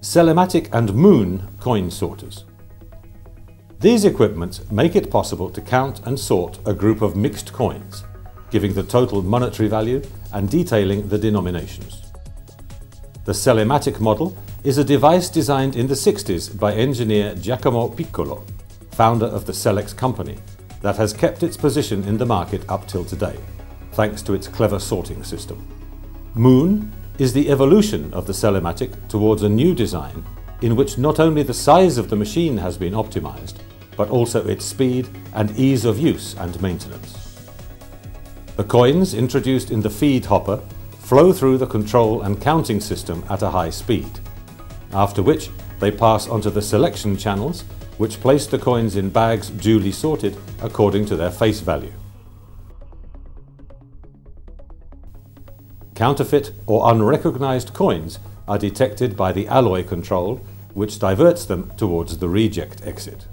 Selematic and Moon coin sorters. These equipments make it possible to count and sort a group of mixed coins, giving the total monetary value and detailing the denominations. The Selematic model is a device designed in the 60s by engineer Giacomo Piccolo, founder of the Selex company, that has kept its position in the market up till today, thanks to its clever sorting system. Moon is the evolution of the Selematic towards a new design in which not only the size of the machine has been optimized, but also its speed and ease of use and maintenance. The coins introduced in the feed hopper flow through the control and counting system at a high speed, after which they pass onto the selection channels which place the coins in bags duly sorted according to their face value. Counterfeit or unrecognized coins are detected by the alloy control, which diverts them towards the reject exit.